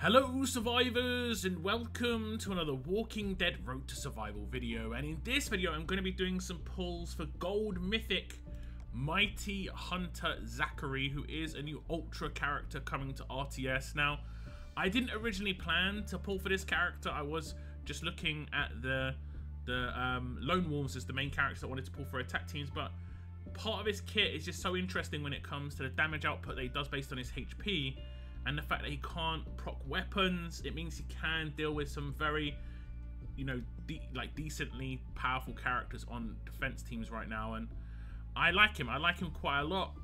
Hello survivors and welcome to another Walking Dead Road to Survival video. And in this video I'm going to be doing some pulls for Gold Mythic Mighty Hunter Zachary who is a new Ultra character coming to RTS. Now I didn't originally plan to pull for this character, I was just looking at the the um, Lone Wolves as the main characters I wanted to pull for attack teams but part of his kit is just so interesting when it comes to the damage output that he does based on his HP and the fact that he can't proc weapons, it means he can deal with some very, you know, de like decently powerful characters on defense teams right now. And I like him. I like him quite a lot.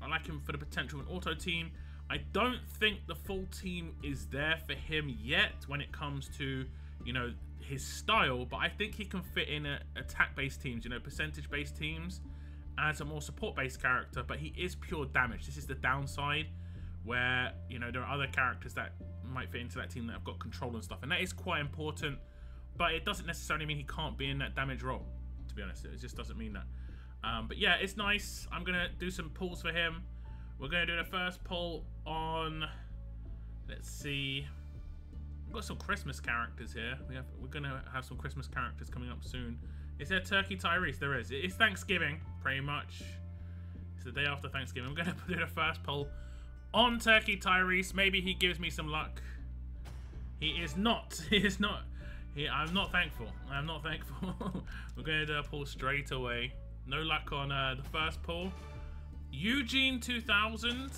I like him for the potential in auto team. I don't think the full team is there for him yet when it comes to, you know, his style, but I think he can fit in attack-based teams, you know, percentage-based teams as a more support-based character, but he is pure damage. This is the downside where you know there are other characters that might fit into that team that have got control and stuff, and that is quite important. But it doesn't necessarily mean he can't be in that damage role. To be honest, it just doesn't mean that. Um, but yeah, it's nice. I'm gonna do some pulls for him. We're gonna do the first pull on. Let's see. We've got some Christmas characters here. We have. We're gonna have some Christmas characters coming up soon. Is there Turkey Tyrese? There is. It's Thanksgiving, pretty much. It's the day after Thanksgiving. We're gonna do the first pull on Turkey Tyrese. Maybe he gives me some luck. He is not. He is not. He, I'm not thankful. I'm not thankful. We're going to pull straight away. No luck on uh, the first pull. Eugene 2000.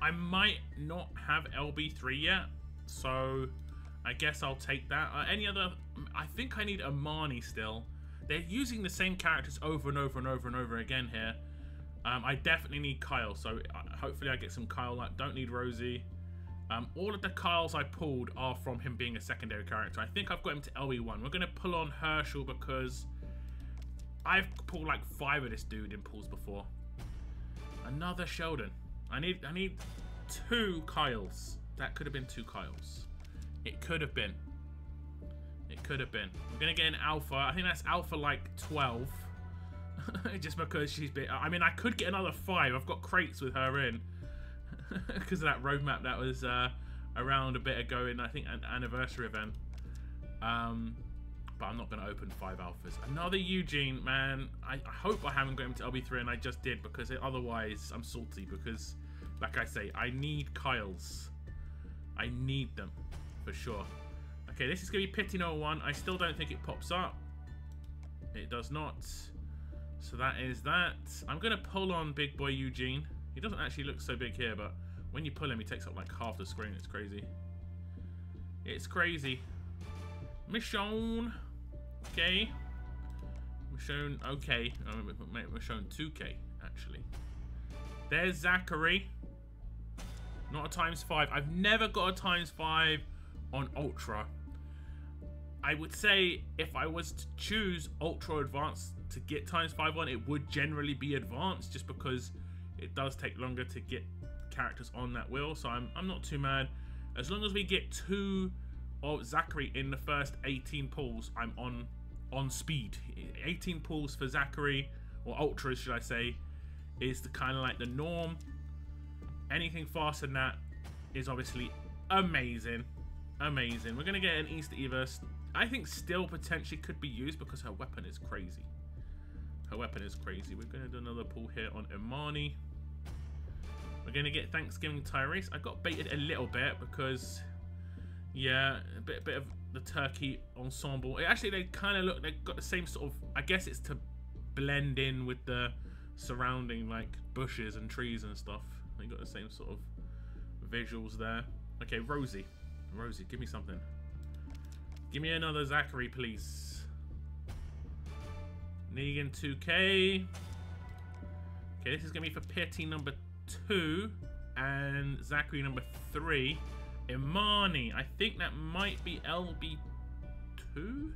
I might not have LB3 yet. So I guess I'll take that. Uh, any other... I think I need Amani still. They're using the same characters over and over and over and over again here. Um, I definitely need Kyle, so uh, hopefully I get some Kyle. I don't need Rosie. Um, all of the Kyles I pulled are from him being a secondary character. I think I've got him to LB1. We're going to pull on Hershel because I've pulled like five of this dude in pulls before. Another Sheldon. I need I need two Kyles. That could have been two Kyles. It could have been. It could have been. We're going to get an Alpha. I think that's Alpha like 12. just because she's bit. I mean, I could get another five. I've got crates with her in because of that roadmap that was uh, around a bit ago in I think an anniversary event. Um, but I'm not going to open five alphas. Another Eugene, man. I, I, hope I haven't got him to LB3 and I just did because it, otherwise I'm salty because, like I say, I need Kyles. I need them for sure. Okay, this is going to be Pity no 01. I still don't think it pops up. It does not. So that is that. I'm going to pull on Big Boy Eugene. He doesn't actually look so big here, but when you pull him, he takes up like half the screen. It's crazy. It's crazy. Michonne. Okay. Michonne. Okay. Michonne 2K, actually. There's Zachary. Not a times 5. I've never got a times 5 on Ultra. I would say if I was to choose Ultra Advanced to get times 5 on, it would generally be Advanced just because it does take longer to get characters on that wheel. So I'm, I'm not too mad. As long as we get two of Zachary in the first 18 pulls, I'm on on speed. 18 pulls for Zachary, or Ultras should I say, is the kind of like the norm. Anything faster than that is obviously amazing. Amazing. We're going to get an Easter Everse I think still potentially could be used because her weapon is crazy. Her weapon is crazy. We're going to do another pull here on Imani. We're going to get Thanksgiving Tyrese. I got baited a little bit because, yeah, a bit, bit of the turkey ensemble. It actually, they kind of look, they've got the same sort of, I guess it's to blend in with the surrounding, like, bushes and trees and stuff. They got the same sort of visuals there. Okay, Rosie. Rosie, give me something. Give me another Zachary, please. Negan 2K. Okay, this is going to be for Pity number 2 and Zachary number 3. Imani, I think that might be LB2?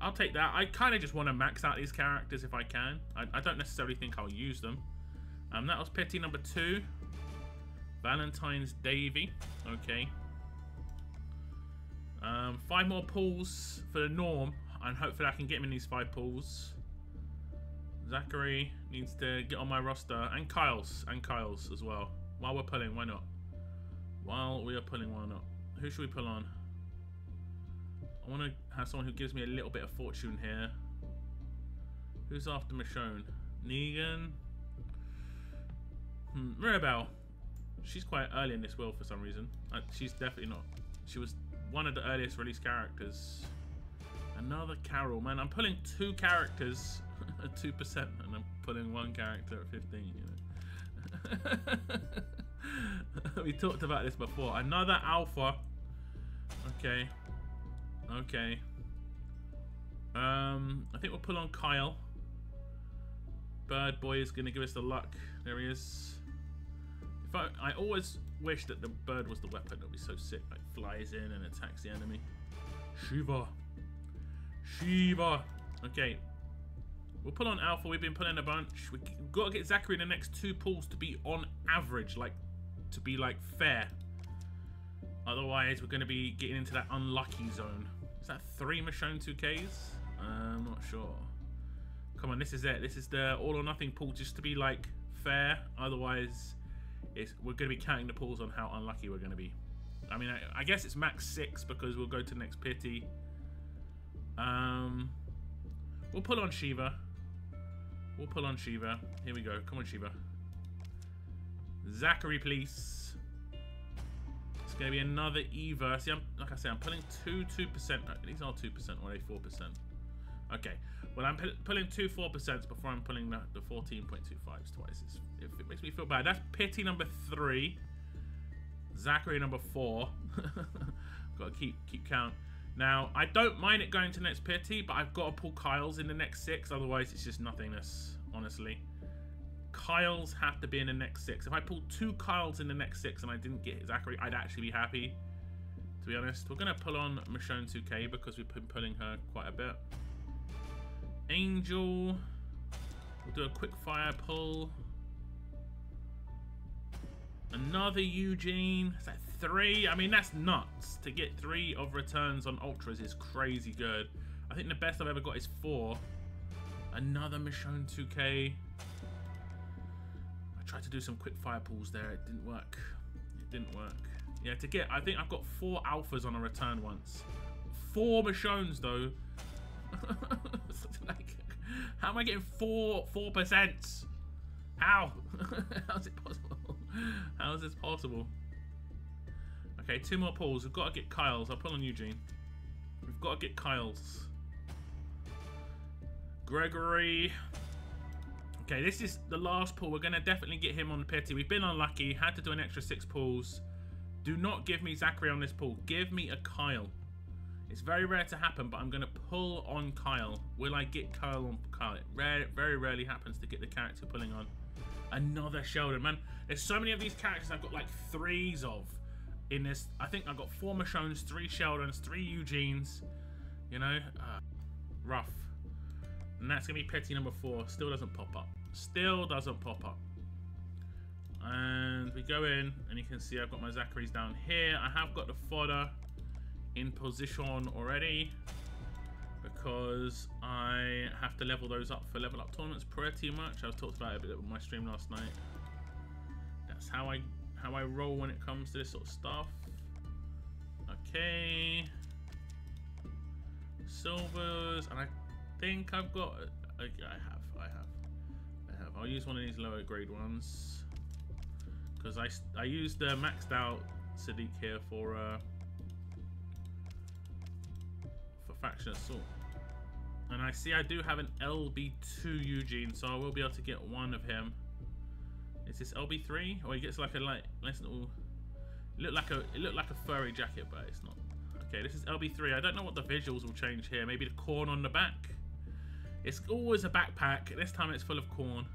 I'll take that. I kind of just want to max out these characters if I can. I, I don't necessarily think I'll use them. Um, that was Pity number 2. Valentine's Davy. Okay. Um, five more pulls for the norm, and hopefully I can get him in these five pulls. Zachary needs to get on my roster, and Kyle's, and Kyle's as well. While we're pulling, why not? While we are pulling, why not? who should we pull on? I want to have someone who gives me a little bit of fortune here. Who's after Michonne? Negan? Hmm, Mirabelle. She's quite early in this world for some reason. Uh, she's definitely not. She was one of the earliest released characters. Another Carol. Man, I'm pulling two characters at 2% and I'm pulling one character at 15, you know. we talked about this before. Another alpha. Okay. Okay. Um, I think we'll pull on Kyle. Bird Boy is going to give us the luck. There he is. I, always wish that the bird was the weapon. It would be so sick. Like flies in and attacks the enemy. Shiva. Shiva. Okay. We'll pull on Alpha. We've been pulling a bunch. We've got to get Zachary in the next two pulls to be on average. Like, to be, like, fair. Otherwise, we're going to be getting into that unlucky zone. Is that three Michonne 2Ks? I'm not sure. Come on, this is it. This is the all or nothing pull just to be, like, fair. Otherwise, we're going to be counting the pulls on how unlucky we're going to be. I mean, I, I, guess it's max six because we'll go to the next pity. Um, we'll pull on Shiva. We'll pull on Shiva. Here we go. Come on, Shiva. Zachary, please. It's going to be another Eva. See, I'm, like I said, I'm pulling two 2%. These are 2% or a 4%. Okay. Well, I'm pulling two 4% before I'm pulling the, the 14.25s twice. It's, it, it makes me feel bad. That's pity number three. Zachary number four. Got to keep keep count. Now, I don't mind it going to next pity, but I've got to pull Kyle's in the next six. Otherwise, it's just nothingness, honestly. Kyle's have to be in the next six. If I pull two Kyle's in the next six and I didn't get Zachary, I'd actually be happy, to be honest. We're going to pull on Michonne 2K because we've been pulling her quite a bit. Angel. We'll do a quick fire pull. Another Eugene. Is that three? I mean, that's nuts. To get three of returns on Ultras is crazy good. I think the best I've ever got is four. Another Michonne 2K. I tried to do some quick fire pulls there. It didn't work. It didn't work. Yeah, to get, I think I've got four alphas on a return once. Four Michonnes, though. how am I getting four, four percent? How? How's it possible? How is this possible? Okay, two more pulls. We've got to get Kyle's. I'll pull on Eugene. We've got to get Kyle's. Gregory. Okay, this is the last pull. We're going to definitely get him on the pity. We've been unlucky. Had to do an extra six pulls. Do not give me Zachary on this pull. Give me a Kyle. It's very rare to happen, but I'm going to pull on Kyle. Will I get Kyle on Kyle? It rare, very rarely happens to get the character pulling on. Another Sheldon, man. There's so many of these characters I've got like threes of in this. I think I've got four Michonnes, three Sheldons, three Eugenes. You know, uh, rough. And that's going to be pity number four. Still doesn't pop up. Still doesn't pop up. And we go in, and you can see I've got my Zachary's down here. I have got the fodder in position already because I have to level those up for level up tournaments pretty much. I was talked about it a bit on my stream last night. That's how I how I roll when it comes to this sort of stuff. Okay. Silvers, and I think I've got. okay, I have, I have, I have. I'll use one of these lower grade ones because I I used the maxed out Siddiq here for uh for faction assault. And I see I do have an LB2 Eugene, so I will be able to get one of him. Is this LB3? Or he gets like a like nice little look like a it looked like a furry jacket, but it's not. Okay, this is LB3. I don't know what the visuals will change here. Maybe the corn on the back. It's always a backpack. This time it's full of corn.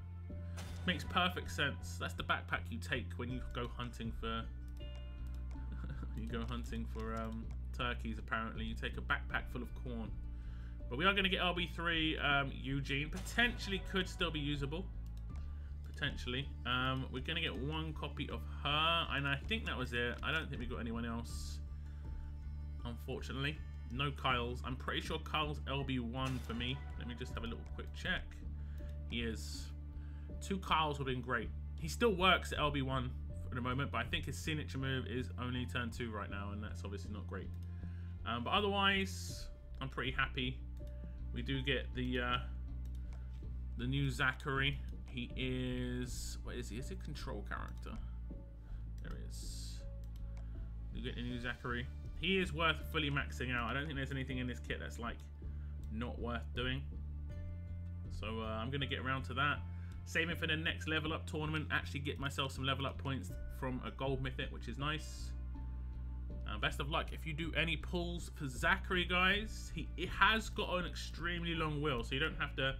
Makes perfect sense. That's the backpack you take when you go hunting for you go hunting for um, turkeys apparently. You take a backpack full of corn. But we are going to get LB3 um, Eugene. Potentially could still be usable. Potentially. Um, we're going to get one copy of her. And I think that was it. I don't think we got anyone else. Unfortunately. No Kyle's. I'm pretty sure Kyle's LB1 for me. Let me just have a little quick check. He is. Two Kyle's would have been great. He still works at LB1 at the moment, but I think his signature move is only turn two right now, and that's obviously not great. Um, but otherwise, I'm pretty happy. We do get the uh, the new Zachary. He is what is he? Is he a control character? There is. You get the new Zachary. He is worth fully maxing out. I don't think there's anything in this kit that's like not worth doing. So uh, I'm going to get around to that. Saving for the next level up tournament. Actually get myself some level up points from a gold mythic, which is nice. Uh, best of luck if you do any pulls for Zachary, guys. He it has got an extremely long wheel, so you don't have to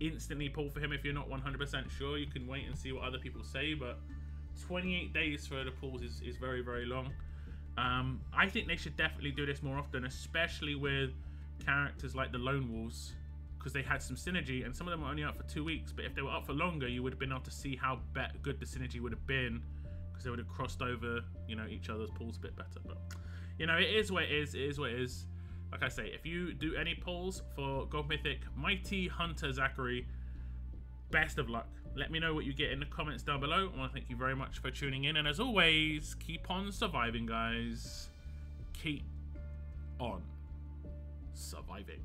instantly pull for him if you're not 100% sure. You can wait and see what other people say, but 28 days for the pulls is, is very, very long. Um, I think they should definitely do this more often, especially with characters like the Lone Wolves, because they had some synergy, and some of them were only out for two weeks. But if they were up for longer, you would have been able to see how good the synergy would have been, because they would have crossed over, you know, each other's pulls a bit better. But you know, it is what it is. It is what it is. Like I say, if you do any pulls for Gold Mythic Mighty Hunter Zachary, best of luck. Let me know what you get in the comments down below. I want to thank you very much for tuning in. And as always, keep on surviving, guys. Keep on surviving.